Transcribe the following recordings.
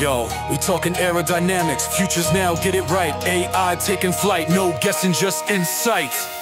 Yo, we talking aerodynamics, futures now, get it right. AI taking flight, no guessing, just insight.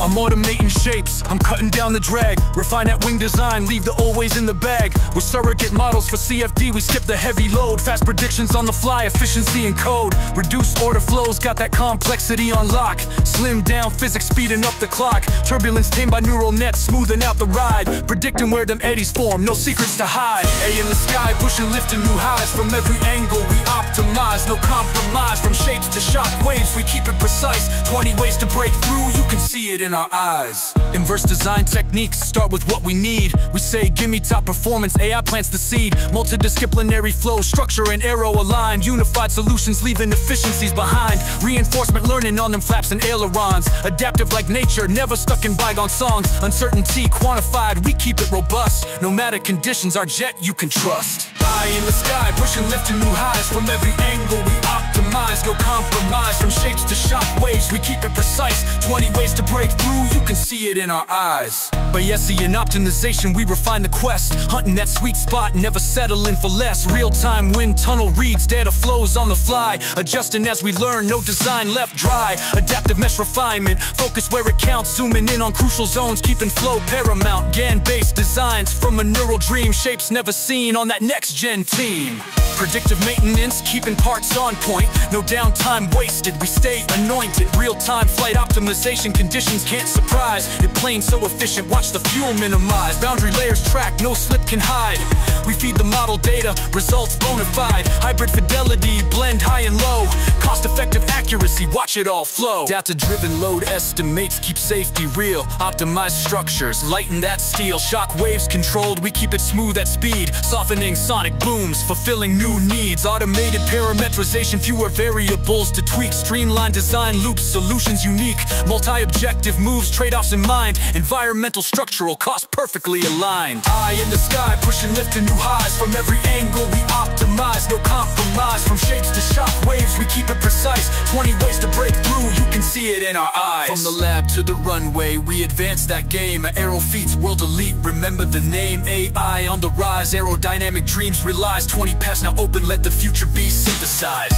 I'm automating shapes, I'm cutting down the drag. Refine that wing design, leave the old ways in the bag. With surrogate models for CFD, we skip the heavy load. Fast predictions on the fly, efficiency and code. Reduce order flows, got that complexity on lock Slim down physics, speeding up the clock. Turbulence tamed by neural nets, smoothing out the ride. Predicting where them eddies form, no secrets to hide. A in the sky, pushing, lifting new highs. From every angle, we optimize, no compromise. From shapes to shock waves, we keep it precise. 20 ways to break through, you can see it in our eyes. Inverse design techniques start with what we need. We say give me top performance, AI plants the seed. Multidisciplinary flow, structure and aero aligned. Unified solutions leaving efficiencies behind. Reinforcement learning on them flaps and ailerons. Adaptive like nature, never stuck in bygone songs. Uncertainty quantified, we keep it robust. Nomadic conditions, our jet you can trust. High in the sky, pushing lifting new highs. From every angle we optimize, no compromise From shapes to shock waves, we keep it precise. 20 ways to break through, you can see it in our eyes Bayesian optimization, we refine the quest. Hunting that sweet spot, never settling for less. Real-time wind tunnel reads, data flows on the fly. Adjusting as we learn, no design left dry. Adaptive mesh refinement, focus where it counts. Zooming in on crucial zones, keeping flow paramount. GAN-based designs from a neural dream Shapes never seen on that next-gen team. Predictive maintenance, keeping parts on point. No downtime wasted, we stay anointed. Real-time flight optimization, conditions can't surprise. It planes so efficient, watch the fuel minimize. Boundary layers track, no slip can hide We feed the model data, results bona fide. Hybrid fidelity, blend high and low. Cost-effective accuracy, watch it all flow. Data-driven load estimates, keep safety real. Optimized structures, lighten that steel. Shock waves controlled, we keep it smooth at speed. Softening sonic booms, fulfilling new needs. Automated parametrization, fewer variables to tweak. Streamlined design loops, solutions unique. Multi-objective moves, trade-offs in mind. Environmental, structural, cost perfectly aligned. Eye in the sky, pushing, lifting new highs. From every angle we optimize, no compromise. From shapes to shock waves, we keep it precise. 20 ways to break through, you can see it in our eyes. From the lab to the runway, we advance that game. Aero feats world elite, remember the name AI on the rise, aerodynamic dreams realize. 20 past now open, let the future be synthesized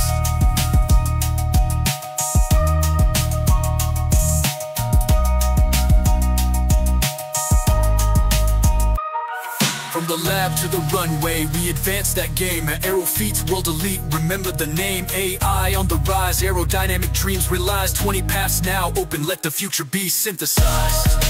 From the lab to the runway, we advance that game. Aero feats world elite, remember the name. AI on the rise, aerodynamic dreams realize. 20 paths now open, let the future be synthesized